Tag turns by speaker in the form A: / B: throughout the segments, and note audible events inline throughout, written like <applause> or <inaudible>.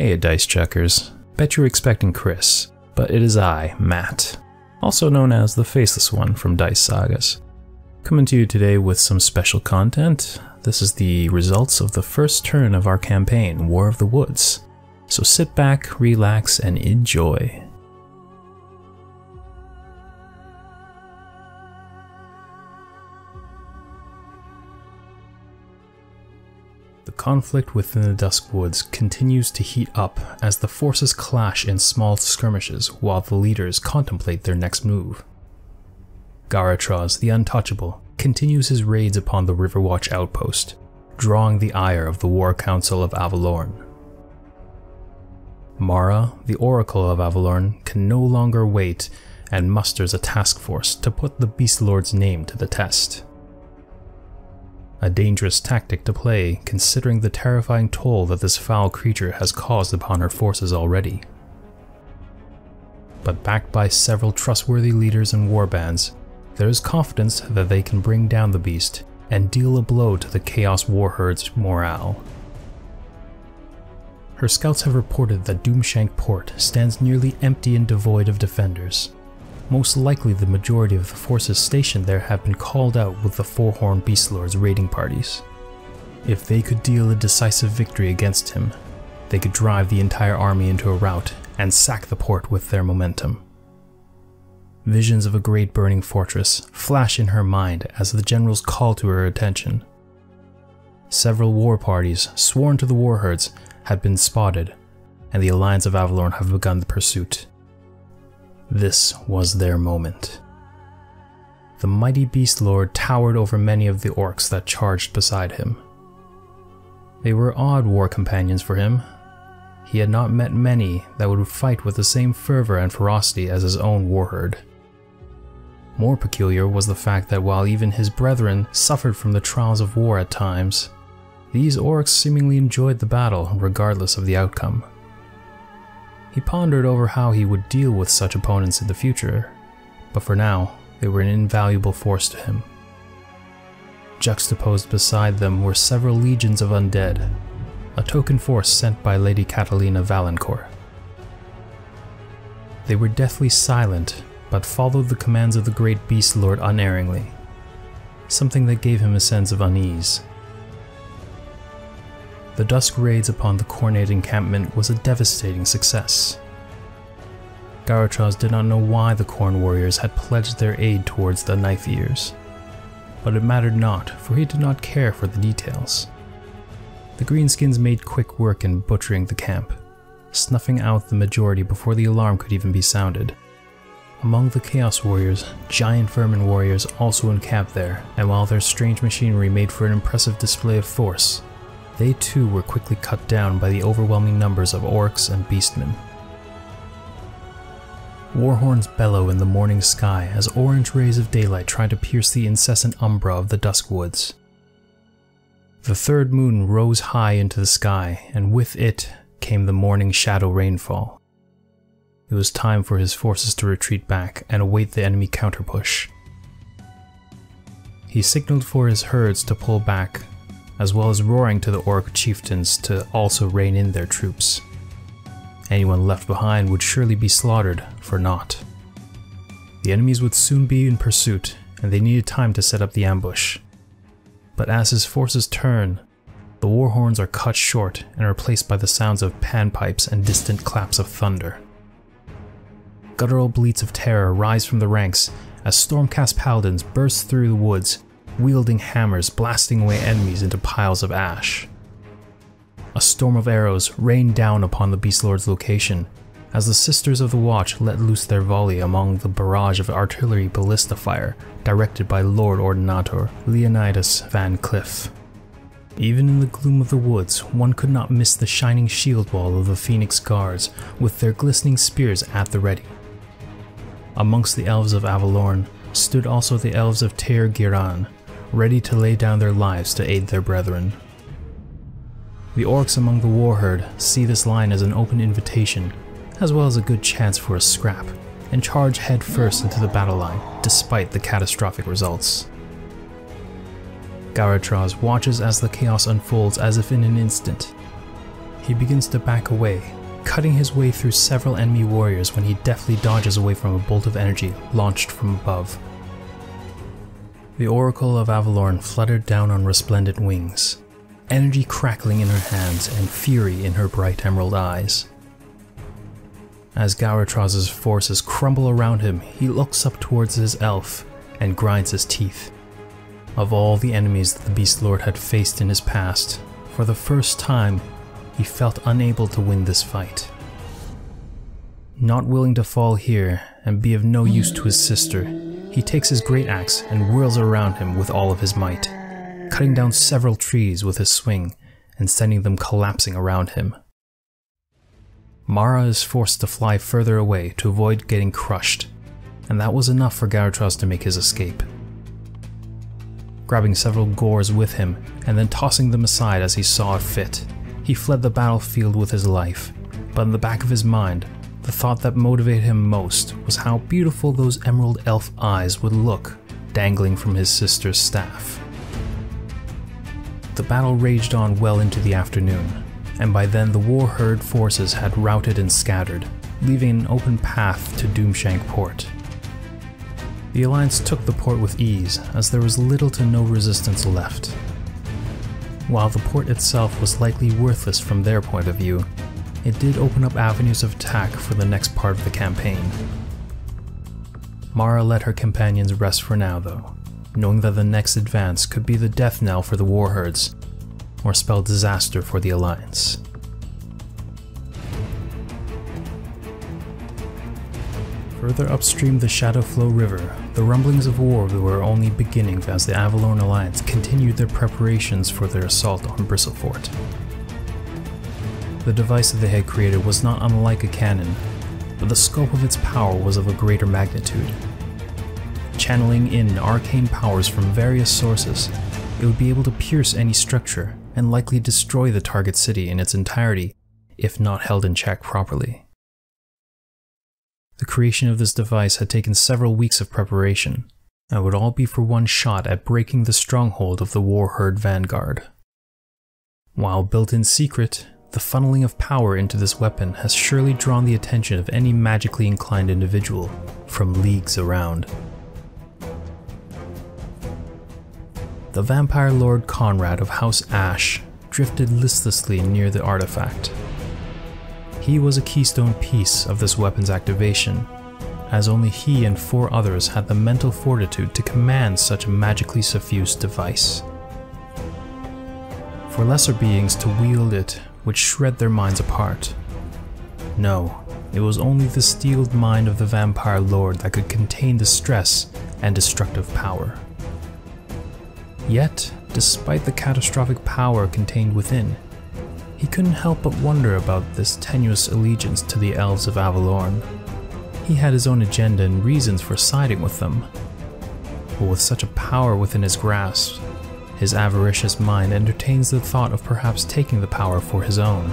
A: Hey, Dice Checkers. Bet you're expecting Chris, but it is I, Matt, also known as the Faceless One from Dice Sagas. Coming to you today with some special content. This is the results of the first turn of our campaign, War of the Woods. So sit back, relax, and enjoy. Conflict within the Dusk Woods continues to heat up as the forces clash in small skirmishes while the leaders contemplate their next move. Garatraz, the Untouchable, continues his raids upon the Riverwatch outpost, drawing the ire of the War Council of Avalorn. Mara, the Oracle of Avalorn, can no longer wait and musters a task force to put the Beast Lord's name to the test. A dangerous tactic to play, considering the terrifying toll that this foul creature has caused upon her forces already. But backed by several trustworthy leaders and warbands, there is confidence that they can bring down the beast and deal a blow to the Chaos Warherd's morale. Her scouts have reported that Doomshank Port stands nearly empty and devoid of defenders. Most likely the majority of the forces stationed there have been called out with the Four-Horned Beast Lord's raiding parties. If they could deal a decisive victory against him, they could drive the entire army into a rout and sack the port with their momentum. Visions of a great burning fortress flash in her mind as the generals call to her attention. Several war parties sworn to the war warherds had been spotted, and the Alliance of Avalorn have begun the pursuit. This was their moment. The mighty Beast Lord towered over many of the orcs that charged beside him. They were odd war companions for him. He had not met many that would fight with the same fervor and ferocity as his own warherd. More peculiar was the fact that while even his brethren suffered from the trials of war at times, these orcs seemingly enjoyed the battle regardless of the outcome. He pondered over how he would deal with such opponents in the future, but for now, they were an invaluable force to him. Juxtaposed beside them were several legions of undead, a token force sent by Lady Catalina Valancourt. They were deathly silent, but followed the commands of the great beast lord unerringly, something that gave him a sense of unease. The dusk raids upon the Khornate encampment was a devastating success. Garatraz did not know why the Khorne warriors had pledged their aid towards the Knife Ears, but it mattered not, for he did not care for the details. The Greenskins made quick work in butchering the camp, snuffing out the majority before the alarm could even be sounded. Among the Chaos Warriors, giant vermin warriors also encamped there, and while their strange machinery made for an impressive display of force, they too were quickly cut down by the overwhelming numbers of orcs and beastmen. Warhorns bellow in the morning sky as orange rays of daylight try to pierce the incessant umbra of the dusk woods. The third moon rose high into the sky, and with it came the morning shadow rainfall. It was time for his forces to retreat back and await the enemy counterpush. He signaled for his herds to pull back, as well as roaring to the orc chieftains to also rein in their troops. Anyone left behind would surely be slaughtered for naught. The enemies would soon be in pursuit, and they needed time to set up the ambush. But as his forces turn, the war horns are cut short and replaced by the sounds of panpipes and distant claps of thunder. Guttural bleats of terror rise from the ranks as Stormcast paladins burst through the woods, wielding hammers blasting away enemies into piles of ash. A storm of arrows rained down upon the Beast Lord's location as the Sisters of the Watch let loose their volley among the barrage of artillery ballista fire directed by Lord Ordinator Leonidas Van Cliff. Even in the gloom of the woods, one could not miss the shining shield wall of the Phoenix Guards with their glistening spears at the ready. Amongst the elves of Avalorn stood also the elves of Teir Giran, ready to lay down their lives to aid their brethren. The orcs among the warherd see this line as an open invitation, as well as a good chance for a scrap, and charge headfirst into the battle line, despite the catastrophic results. Garatraz watches as the chaos unfolds as if in an instant. he begins to back away, cutting his way through several enemy warriors when he deftly dodges away from a bolt of energy launched from above. The Oracle of Avalorn fluttered down on resplendent wings, energy crackling in her hands and fury in her bright emerald eyes. As Garatroz's forces crumble around him, he looks up towards his elf and grinds his teeth. Of all the enemies that the Beast Lord had faced in his past, for the first time, he felt unable to win this fight. Not willing to fall here and be of no use to his sister, he takes his great axe and whirls around him with all of his might, cutting down several trees with his swing and sending them collapsing around him. Mara is forced to fly further away to avoid getting crushed, and that was enough for Garatroz to make his escape. Grabbing several gors with him and then tossing them aside as he saw it fit, he fled the battlefield with his life, but in the back of his mind, the thought that motivated him most was how beautiful those emerald elf eyes would look dangling from his sister's staff. The battle raged on well into the afternoon, and by then the war herd forces had routed and scattered, leaving an open path to Doomshank Port. The Alliance took the port with ease, as there was little to no resistance left. While the port itself was likely worthless from their point of view, it did open up avenues of attack for the next part of the campaign. Mara let her companions rest for now, though, knowing that the next advance could be the death knell for the war herds or spell disaster for the Alliance. Further upstream the Shadowflow River, the rumblings of war were only beginning as the Avalorn Alliance continued their preparations for their assault on Bristlefort. The device that they had created was not unlike a cannon, but the scope of its power was of a greater magnitude. Channeling in arcane powers from various sources, it would be able to pierce any structure and likely destroy the target city in its entirety if not held in check properly. The creation of this device had taken several weeks of preparation, and would all be for one shot at breaking the stronghold of the war herd vanguard. While built in secret, the funneling of power into this weapon has surely drawn the attention of any magically inclined individual from leagues around. The vampire lord Conrad of House Ash drifted listlessly near the artifact. He was a keystone piece of this weapon's activation, as only he and four others had the mental fortitude to command such a magically suffused device. For lesser beings to wield it would shred their minds apart. No, it was only the steeled mind of the vampire lord that could contain the stress and destructive power. Yet, despite the catastrophic power contained within, he couldn't help but wonder about this tenuous allegiance to the elves of Avalorn. He had his own agenda and reasons for siding with them. But with such a power within his grasp, his avaricious mind entertains the thought of perhaps taking the power for his own.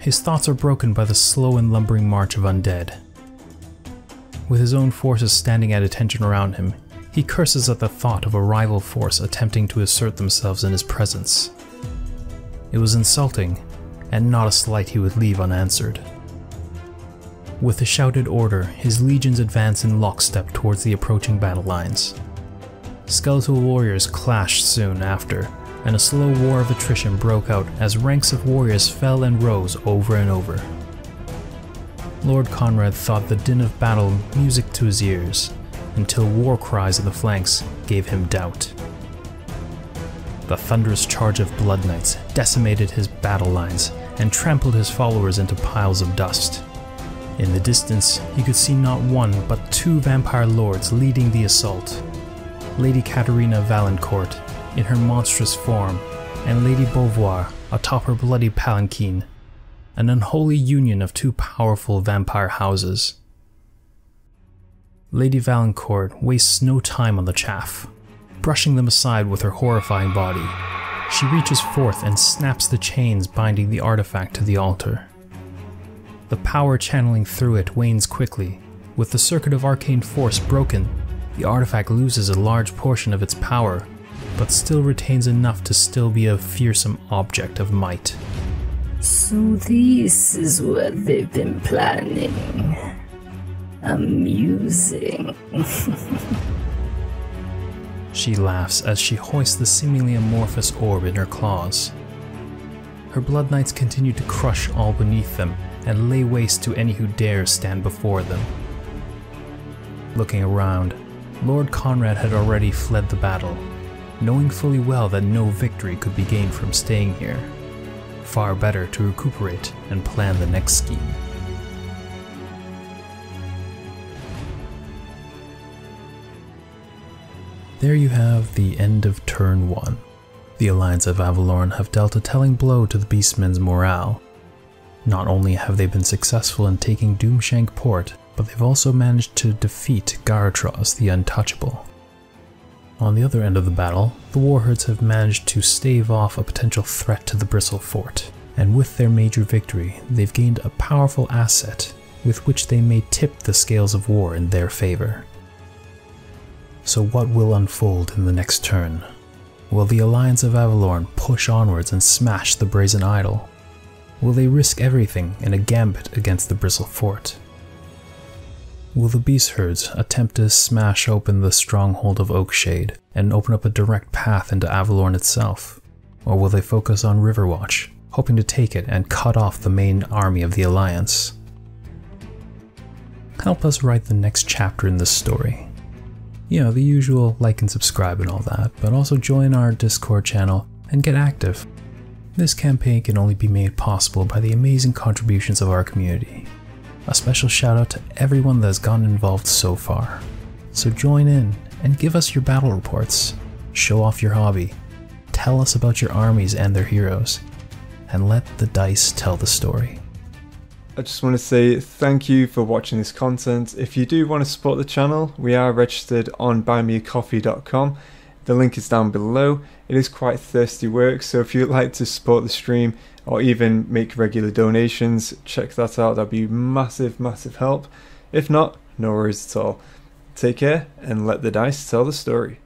A: His thoughts are broken by the slow and lumbering march of undead. With his own forces standing at attention around him, he curses at the thought of a rival force attempting to assert themselves in his presence. It was insulting, and not a slight he would leave unanswered. With a shouted order, his legions advance in lockstep towards the approaching battle lines. Skeletal warriors clashed soon after, and a slow war of attrition broke out as ranks of warriors fell and rose over and over. Lord Conrad thought the din of battle music to his ears, until war cries in the flanks gave him doubt. The thunderous charge of Blood Knights decimated his battle lines and trampled his followers into piles of dust. In the distance, he could see not one but two vampire lords leading the assault. Lady Katerina Valancourt, in her monstrous form, and Lady Beauvoir atop her bloody palanquin an unholy union of two powerful vampire houses. Lady Valancourt wastes no time on the chaff, brushing them aside with her horrifying body. She reaches forth and snaps the chains binding the artifact to the altar. The power channeling through it wanes quickly. With the circuit of arcane force broken, the artifact loses a large portion of its power, but still retains enough to still be a fearsome object of might.
B: So this is what they've been planning. Amusing. <laughs>
A: she laughs as she hoists the seemingly amorphous orb in her claws. Her Blood Knights continue to crush all beneath them and lay waste to any who dare stand before them. Looking around, Lord Conrad had already fled the battle, knowing fully well that no victory could be gained from staying here. Far better to recuperate and plan the next scheme. There you have the end of turn 1. The Alliance of Avalorn have dealt a telling blow to the Beastmen's morale. Not only have they been successful in taking Doomshank Port, but they've also managed to defeat Garotros the Untouchable. On the other end of the battle, the Warhordes have managed to stave off a potential threat to the Bristle Fort, and with their major victory, they've gained a powerful asset with which they may tip the scales of war in their favor. So what will unfold in the next turn? Will the Alliance of Avalorn push onwards and smash the Brazen Idol? Will they risk everything in a gambit against the Bristle Fort? Will the beast herds attempt to smash open the stronghold of Oakshade and open up a direct path into Avalorn itself? Or will they focus on Riverwatch, hoping to take it and cut off the main army of the Alliance? Help us write the next chapter in this story. You know, the usual like and subscribe and all that, but also join our Discord channel and get active. This campaign can only be made possible by the amazing contributions of our community. A special shout out to everyone that has gotten involved so far. So join in and give us your battle reports, show off your hobby, tell us about your armies and their heroes, and let the dice tell the story.
C: I just want to say thank you for watching this content. If you do want to support the channel, we are registered on buymeacoffee.com. The link is down below. It is quite thirsty work, so if you'd like to support the stream, or even make regular donations, check that out. That'd be massive, massive help. If not, no worries at all. Take care and let the dice tell the story.